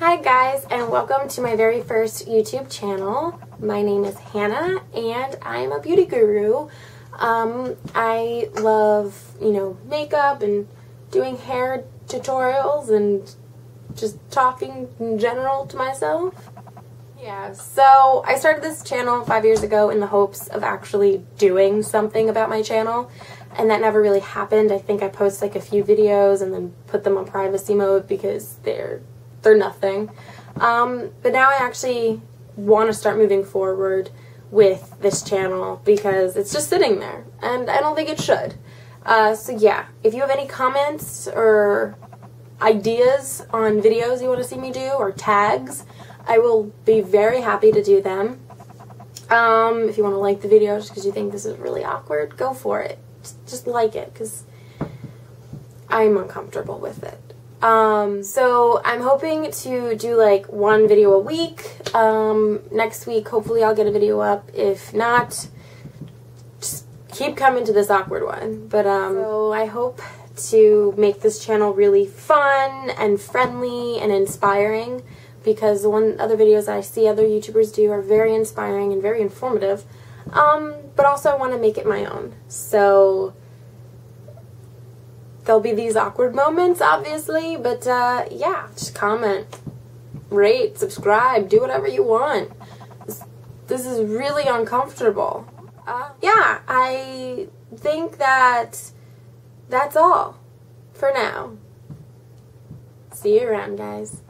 Hi guys and welcome to my very first YouTube channel. My name is Hannah and I'm a beauty guru. Um, I love, you know, makeup and doing hair tutorials and just talking in general to myself. Yeah, so I started this channel five years ago in the hopes of actually doing something about my channel, and that never really happened. I think I post like a few videos and then put them on privacy mode because they're they're nothing. Um, but now I actually want to start moving forward with this channel because it's just sitting there, and I don't think it should. Uh, so yeah, if you have any comments or ideas on videos you want to see me do or tags, I will be very happy to do them. Um, if you want to like the video just because you think this is really awkward, go for it. Just, like it because I'm uncomfortable with it. Um, so I'm hoping to do like one video a week. Um, next week, hopefully I'll get a video up. If not, just keep coming to this awkward one. But, um, so I hope to make this channel really fun and friendly and inspiring because the one other videos I see other YouTubers do are very inspiring and very informative. Um, but also I want to make it my own. So there'll be these awkward moments, obviously, but uh, yeah, just comment, rate, subscribe, do whatever you want. This, this is really uncomfortable. Uh, yeah, I think that that's all for now. See you around, guys.